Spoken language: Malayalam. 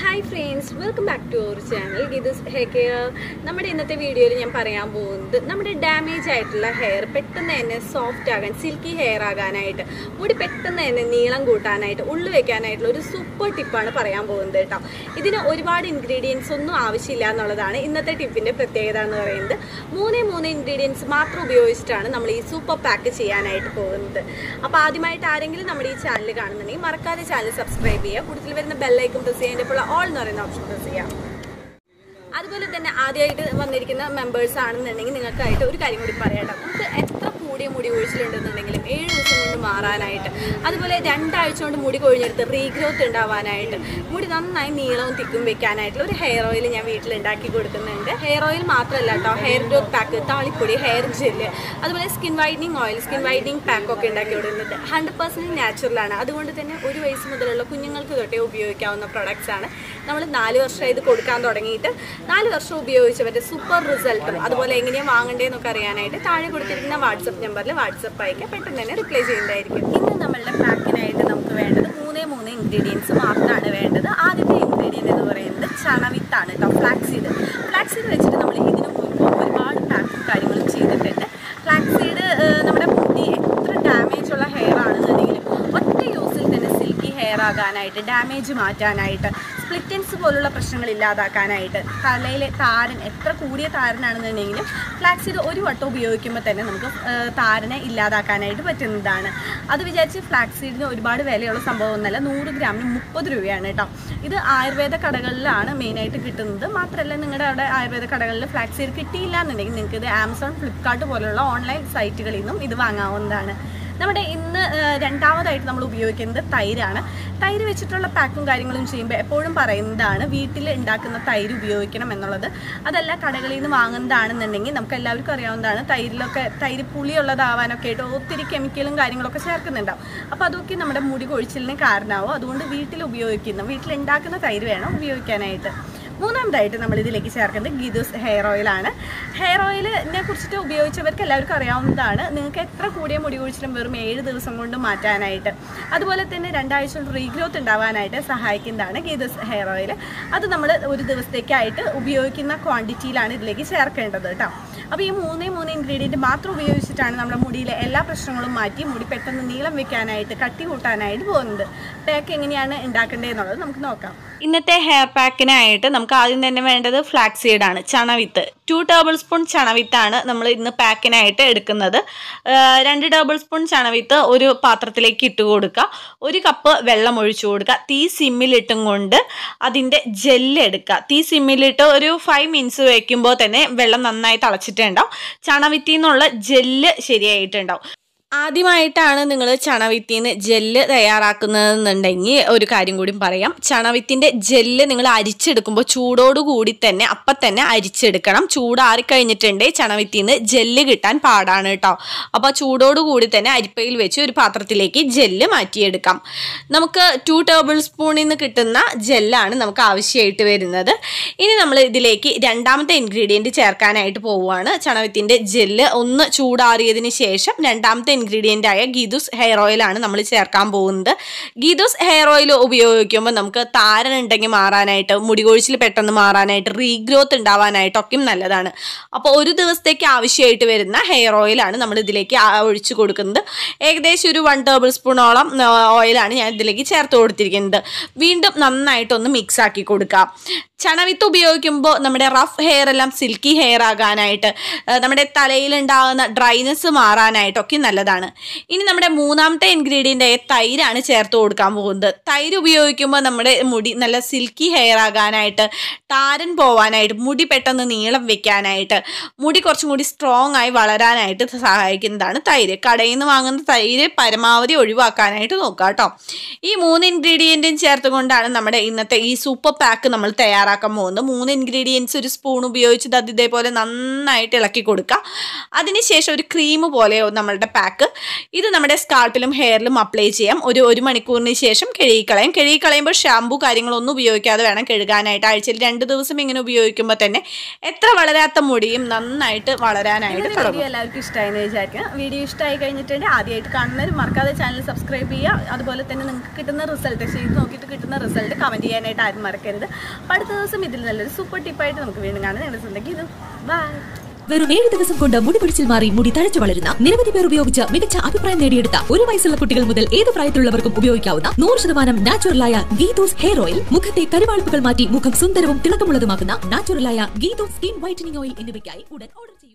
Hi friends welcome back to our channel ഇത് ഹെയർ കെയർ നമ്മുടെ ഇന്നത്തെ വീഡിയോയിൽ ഞാൻ പറയാൻ പോകുന്നത് നമ്മുടെ ഡാമേജ് ആയിട്ടുള്ള ഹെയർ പെട്ടെന്ന് തന്നെ സോഫ്റ്റ് ആകാൻ സിൽക്കി ഹെയർ ആകാനായിട്ട് മുടി പെട്ടെന്ന് തന്നെ നീളം കൂട്ടാനായിട്ട് ഉള്ളു വെക്കാനായിട്ടുള്ള ഒരു സൂപ്പർ ടിപ്പാണ് പറയാൻ പോകുന്നത് കേട്ടോ. ഇതിന് ഒരുപാട് ഇൻഗ്രീഡിയൻസ് ഒന്നും ആവശ്യമില്ല എന്നുള്ളതാണ് ഇന്നത്തെ ടിപ്പിന്റെ പ്രത്യേകത എന്ന് പറയുന്നത്. മൂന്നേ മൂന്ന് ഇൻഗ്രീഡിയൻസ് മാത്രം ഉപയോഗിച്ചിട്ടാണ് നമ്മൾ ഈ സൂപ്പർ പാക്ക് ചെയ്യാനായിട്ട് പോകുന്നത്. അപ്പോൾ ആദ്യമായിട്ട് ആരെങ്കിലും നമ്മുടെ ഈ ചാനൽ കാണുന്നുണ്ടെങ്കിൽ മറക്കാതെ ചാനൽ സബ്സ്ക്രൈബ് ചെയ്യുക. കൂടുതൽ വരുന്ന ബെല്ലൈക്കും പ്രസ് ചെയ്യുന്നതിന്റെ ഇപ്പോൾ ഓൾ എന്ന് പറയുന്ന ഓപ്ഷൻ പ്രസ് ചെയ്യാം. അതുപോലെ തന്നെ ആദ്യമായിട്ട് വന്നിരിക്കുന്ന മെമ്പേഴ്സ് ആണെന്നുണ്ടെങ്കിൽ നിങ്ങൾക്കായിട്ട് ഒരു കാര്യം കൂടി പറയാം നമുക്ക് എത്ര കൂടിയ മുടി ഒഴിച്ചിലുണ്ടെന്നുണ്ടെങ്കിലും ഏഴ് ദിവസം മാറാനായിട്ട്. അതുപോലെ രണ്ടാഴ്ച കൊണ്ട് മുടി കൊഴിഞ്ഞെടുത്ത് റീഗ്രോത്ത് ഉണ്ടാവാനായിട്ട്. മുടി നന്നായി നീളവും തിക്കും വെക്കാനായിട്ടുള്ള ഒരു ഹെയർ ഓയിൽ ഞാൻ വീട്ടിൽ ഉണ്ടാക്കി കൊടുക്കുന്നുണ്ട്. ഹെയർ ഓയിൽ മാത്രമല്ല കേട്ടോ ഹെയർ ഗ്രോത്ത് പാക്ക് താളിപ്പൊടി ഹെയർ ജെല്ല് അതുപോലെ skin whitening oil skin whitening pack ഒക്കെ ഉണ്ടാക്കി കൊടുക്കുന്നുണ്ട്. ഹൺഡ്രഡ് പെർസെന്റ് നാച്ചുറലാണ് അതുകൊണ്ട് തന്നെ ഒരു വയസ്സ് മുതലുള്ള കുഞ്ഞുങ്ങൾക്ക് തൊട്ടേ ഉപയോഗിക്കാവുന്ന പ്രൊഡക്ട്സ് ആണ്. നമ്മൾ നാല് വർഷം ഇത് കൊടുക്കാൻ തുടങ്ങിയിട്ട് നാല് വർഷം ഉപയോഗിച്ചവരുടെ സൂപ്പർ റിസൾട്ടും അതുപോലെ എങ്ങനെയാണ് വാങ്ങേണ്ടതെന്നൊക്കെ അറിയാനായിട്ട് താഴെ കൊടുത്തിരിക്കുന്ന വാട്സപ്പ് നമ്പറിൽ വാട്സപ്പ് അയക്കുക പെട്ടെന്ന് തന്നെ റിപ്ലൈ ചെയ്യുന്നതായിരിക്കും. ഇന്ന് നമ്മളുടെ പാക്കിനായിട്ട് നമുക്ക് വേണ്ടത് മൂന്നേ മൂന്ന് ഇൻഗ്രീഡിയൻസ് മാത്രമാണ് വേണ്ടത്. ആദ്യത്തെ ഇൻഗ്രീഡിയന്റ് എന്ന് പറയുന്നത് ചണവിത്താണ് കേട്ടോ ഫ്ലാക്സീഡ് ഫ്ലാക്സീഡ് വെച്ചിട്ട് നമ്മൾ ഇതിനു മുൻപ് ഒരുപാട് പാക്കും കാര്യങ്ങളും ചെയ്തിട്ടുണ്ട്. ഫ്ലാക്സീഡ് നമ്മുടെ മുടി എത്ര ഡാമേജ് ഉള്ള ഹെയർ ആണെന്നുണ്ടെങ്കിലും ഒറ്റ യൂസിൽ തന്നെ സിൽക്കി ഹെയർ ആകാനായിട്ട് ഡാമേജ് മാറ്റാനായിട്ട് സ്പ്ലിറ്റൻസ് പോലുള്ള പ്രശ്നങ്ങൾ ഇല്ലാതാക്കാനായിട്ട്. തലയിലെ താരൻ എത്ര കൂടിയ താരനാണെന്നുണ്ടെങ്കിലും ഫ്ലാക്സീഡ് ഒരു വട്ടം ഉപയോഗിക്കുമ്പോൾ തന്നെ നമുക്ക് താരനെ ഇല്ലാതാക്കാനായിട്ട് പറ്റുന്നതാണ്. അത് വിചാരിച്ച് ഫ്ലാക്സീഡിന് ഒരുപാട് വിലയുള്ള സംഭവമൊന്നുമല്ല നൂറ് ഗ്രാമിന് മുപ്പത് രൂപയാണ് കേട്ടോ ഇത് ആയുർവേദ കടകളിലാണ് മെയിനായിട്ട് കിട്ടുന്നത്. മാത്രമല്ല നിങ്ങളുടെ അവിടെ ആയുർവേദ കടകളിൽ ഫ്ലാക്സീഡ് കിട്ടിയില്ല എന്നുണ്ടെങ്കിൽ നിങ്ങൾക്ക് ഇത് ആമസോൺ ഫ്ലിപ്കാർട്ട് പോലുള്ള ഓൺലൈൻ സൈറ്റുകളിൽ നിന്നും ഇത് വാങ്ങാവുന്നതാണ്. നമ്മുടെ ഇന്ന് രണ്ടാമതായിട്ട് നമ്മൾ ഉപയോഗിക്കുന്നത് തൈരാണ്. തൈര് വെച്ചിട്ടുള്ള പാക്കും കാര്യങ്ങളും ചെയ്യുമ്പോൾ എപ്പോഴും പറയുന്നതാണ് വീട്ടിൽ ഉണ്ടാക്കുന്ന തൈര് ഉപയോഗിക്കണം എന്നുള്ളത്. അതല്ല കടകളിൽ നിന്ന് വാങ്ങുന്നതാണെന്നുണ്ടെങ്കിൽ നമുക്ക് എല്ലാവർക്കും അറിയാവുന്നതാണ് തൈരിലൊക്കെ തൈര് പുളിയുള്ളതാവാനൊക്കെ ആയിട്ട് ഒത്തിരി കെമിക്കലും കാര്യങ്ങളൊക്കെ ചേർക്കുന്നുണ്ടാവും. അപ്പോൾ അതൊക്കെ നമ്മുടെ മുടി കൊഴിച്ചിലിന് കാരണമാവും. അതുകൊണ്ട് വീട്ടിൽ ഉപയോഗിക്കുന്ന വീട്ടിൽ ഉണ്ടാക്കുന്ന തൈര് വേണം ഉപയോഗിക്കാനായിട്ട്. മൂന്നാമതായിട്ട് നമ്മൾ ഇതിലേക്ക് ചേർക്കുന്നത് ഗിദുസ് ഹെയർ ഓയിലാണ് ഹെയർ ഓയിലിനെ കുറിച്ചിട്ട് ഉപയോഗിച്ചവർക്ക് എല്ലാവർക്കും അറിയാവുന്നതാണ്. നിങ്ങൾക്ക് എത്ര കൂടിയ മുടി കുഴിച്ചിലും വെറും ഏഴ് ദിവസം കൊണ്ട് മാറ്റാനായിട്ട്. അതുപോലെ തന്നെ രണ്ടാഴ്ച റീഗ്രോത്ത് ഉണ്ടാവാനായിട്ട് സഹായിക്കുന്നതാണ് ഗിദുസ് ഹെയർ ഓയിൽ അത് നമ്മൾ ഒരു ദിവസത്തേക്കായിട്ട് ഉപയോഗിക്കുന്ന ക്വാണ്ടിറ്റിയിലാണ് ഇതിലേക്ക് ചേർക്കേണ്ടത് കേട്ടോ. അപ്പോൾ ഈ മൂന്നേ മൂന്ന് ഇൻഗ്രീഡിയന്റ് മാത്രം ഉപയോഗിച്ചിട്ടാണ് നമ്മുടെ മുടിയിലെ എല്ലാ പ്രശ്നങ്ങളും മാറ്റി മുടി പെട്ടെന്ന് നീളം വെക്കാനായിട്ട് കട്ടി കൂട്ടാനായിട്ട് പോകുന്നത്. പാക്ക് എങ്ങനെയാണ് ഉണ്ടാക്കേണ്ടതെന്നുള്ളത് നമുക്ക് നോക്കാം. ഇന്നത്തെ ഹെയർ പാക്കിനായിട്ട് നമുക്ക് ആദ്യം തന്നെ വേണ്ടത് ഫ്ലാക്സ് സീഡാണ് ചണവിത്ത്. ടു ടേബിൾ സ്പൂൺ ചണവിത്താണ് നമ്മൾ ഇന്ന് പാക്കിനായിട്ട് എടുക്കുന്നത്. രണ്ട് ടേബിൾ സ്പൂൺ ചണവിത്ത് ഒരു പാത്രത്തിലേക്ക് ഇട്ട് കൊടുക്കുക. ഒരു കപ്പ് വെള്ളം ഒഴിച്ചു കൊടുക്കുക. തീ സിമ്മിലിട്ടും കൊണ്ട് അതിന്റെ ജെല്ല് എടുക്കുക. തീ സിമ്മിലിട്ട് ഒരു ഫൈവ് മിനിറ്റ്സ് വയ്ക്കുമ്പോൾ തന്നെ വെള്ളം നന്നായി തളച്ചിട്ടുണ്ടാവും. ചണവിത്തിൽ നിന്നുള്ള ജെല്ല് ശരിയായിട്ടുണ്ടാവും. ആദ്യമായിട്ടാണ് നിങ്ങൾ ചണവിത്തിന്ന് ജെല്ല് തയ്യാറാക്കുന്നതെന്നുണ്ടെങ്കിൽ ഒരു കാര്യം കൂടി പറയാം. ചണവിത്തിന്റെ ജെല്ല് നിങ്ങൾ അരിച്ചെടുക്കുമ്പോൾ ചൂടോടുകൂടി തന്നെ അപ്പം തന്നെ അരിച്ചെടുക്കണം. ചൂടാറിക്കഴിഞ്ഞിട്ടുണ്ടേ കഴിഞ്ഞിട്ടുണ്ടെങ്കിൽ ചണവിത്തിന്ന് ജെല്ല് കിട്ടാൻ പാടാണ് കേട്ടോ. അപ്പോൾ ചൂടോടുകൂടി തന്നെ അരിപ്പയിൽ വെച്ച് ഒരു പാത്രത്തിലേക്ക് ജെല്ല് മാറ്റിയെടുക്കാം. നമുക്ക് ടു ടേബിൾ സ്പൂണിൽ നിന്ന് കിട്ടുന്ന ജെല്ലാണ് നമുക്ക് ആവശ്യമായിട്ട് വരുന്നത്. ഇനി നമ്മൾ ഇതിലേക്ക് രണ്ടാമത്തെ ഇൻഗ്രീഡിയന്റ് ചേർക്കാനായിട്ട് പോവുകയാണ്. ചണവിത്തിന്റെ ജെല്ല് ഒന്ന് ചൂടാറിയതിന് ശേഷം രണ്ടാമത്തെ ഇൻഗ്രീഡിയന്റ് ആയ ഗീദൂസ് ഹെയർ ഓയിലാണ് നമ്മൾ ചേർക്കാൻ പോകുന്നത്. ഗീദൂസ് ഹെയർ ഓയിൽ ഉപയോഗിക്കുമ്പോൾ നമുക്ക് താരൻ ഉണ്ടെങ്കിൽ മാറാനായിട്ട് മുടി കൊഴിച്ചിൽ പെട്ടെന്ന് മാറാനായിട്ട് റീഗ്രോത്ത് ഉണ്ടാവാനായിട്ടൊക്കെയും നല്ലതാണ്. അപ്പോൾ ഒരു ദിവസത്തേക്ക് ആവശ്യമായിട്ട് വരുന്ന ഹെയർ ഓയിലാണ് നമ്മൾ ഇതിലേക്ക് ഒഴിച്ചു കൊടുക്കുന്നത്. ഏകദേശം ഒരു വൺ ടേബിൾ സ്പൂണോളം ഓയിലാണ് ഞാൻ ഇതിലേക്ക് ചേർത്ത് കൊടുത്തിരിക്കുന്നത്. വീണ്ടും നന്നായിട്ടൊന്ന് മിക്സ് ആക്കി കൊടുക്കാം. ചണവിത്ത് ഉപയോഗിക്കുമ്പോൾ നമ്മുടെ റഫ് ഹെയർ എല്ലാം സിൽക്കി ഹെയർ ആകാനായിട്ട് നമ്മുടെ തലയിലുണ്ടാകുന്ന ഡ്രൈനെസ് മാറാനായിട്ടൊക്കെ നല്ലതാണ്. ഇനി നമ്മുടെ മൂന്നാമത്തെ ഇൻഗ്രീഡിയന്റ് ആയ തൈരാണ് ചേർത്ത് കൊടുക്കാൻ പോകുന്നത്. തൈര് ഉപയോഗിക്കുമ്പോൾ നമ്മുടെ മുടി നല്ല സിൽക്കി ഹെയർ ആകാനായിട്ട് താരൻ പോവാനായിട്ട് മുടി പെട്ടെന്ന് നീളം വെക്കാനായിട്ട് മുടി കുറച്ചും കൂടി സ്ട്രോങ് ആയി വളരാനായിട്ട് സഹായിക്കുന്നതാണ് തൈര്. കടയിൽ നിന്ന് വാങ്ങുന്ന തൈര് പരമാവധി ഒഴിവാക്കാനായിട്ട് നോക്കാം കേട്ടോ ഈ മൂന്ന് ഇൻഗ്രീഡിയന്റും ചേർത്തുകൊണ്ടാണ് നമ്മുടെ ഇന്നത്തെ ഈ സൂപ്പർ പാക്ക് നമ്മൾ തയ്യാറാക്കുന്നത്. തയ്യാറാക്കാൻ പോകുന്നത്. മൂന്ന് ഇൻഗ്രീഡിയൻസ് ഒരു സ്പൂൺ ഉപയോഗിച്ചത് അത് ഇതേപോലെ നന്നായിട്ട് ഇളക്കി കൊടുക്കുക അതിനുശേഷം ഒരു ക്രീം പോലെ നമ്മളുടെ പാക്ക് ഇത് നമ്മുടെ സ്കാൾപ്പിലും ഹെയറിലും അപ്ലൈ ചെയ്യാം. ഒരു ഒരു മണിക്കൂറിന് ശേഷം കഴുകിക്കളയും. കഴുകിക്കളയുമ്പോൾ ഷാമ്പു കാര്യങ്ങളൊന്നും ഉപയോഗിക്കാതെ വേണം കഴുകാനായിട്ട്. ആഴ്ചയിൽ രണ്ട് ദിവസം ഇങ്ങനെ ഉപയോഗിക്കുമ്പോൾ തന്നെ എത്ര വളരാത്ത മുടിയും നന്നായിട്ട് വളരാനായിട്ട് വീഡിയോ എല്ലാവർക്കും ഇഷ്ടമായെന്ന് വിചാരിക്കാം വീഡിയോ ഇഷ്ടമായി കഴിഞ്ഞിട്ടുണ്ടെങ്കിൽ ആദ്യമായിട്ട് കാണുന്നവർ മറക്കാതെ ചാനൽ സബ്സ്ക്രൈബ് ചെയ്യുക. അതുപോലെ തന്നെ നിങ്ങൾക്ക് കിട്ടുന്ന റിസൾട്ട് ചെയ്ത് നോക്കിയിട്ട് കിട്ടുന്ന റിസൾട്ട് കമന്റ് ചെയ്യാനായിട്ട് ആരും മറക്കരുത്. അപ്പോൾ അടുത്ത ദിവസം ഇതിൽ നല്ലൊരു സൂപ്പർ ടിപ്പായിട്ട് നമുക്ക് വീണ്ടും കാണാൻ നിങ്ങളുടെ സ്വന്തം ഇത് ബൈ വെറും ഏഴ് ദിവസം കൊണ്ട് മുടി പിടിച്ചിൽ മാറി മുടി തഴച്ചു വളരുന്ന നിരവധി പേർ ഉപയോഗിച്ച് മികച്ച അഭിപ്രായം നേടിയെടുത്ത ഒരു വയസ്സുള്ള കുട്ടികൾ മുതൽ ഏത് പ്രായത്തിലുള്ളവർക്കും ഉപയോഗിക്കാവുന്ന നൂറ് ശതമാനം നാച്ചുറലായ ഗീതോസ് ഹെയർ ഓയിൽ മുഖത്തെ കരുവാളിപ്പുകൾ മാറ്റി മുഖം സുന്ദരവും തിളക്കമുള്ളതുമാക്കുന്ന നാച്ചുറലായ ഗീതോസ് സ്കിൻ വൈറ്റനിങ് ഓയിൽ എന്നിവയ്ക്കായി ഉടൻ ഓർഡർ ചെയ്യൂ.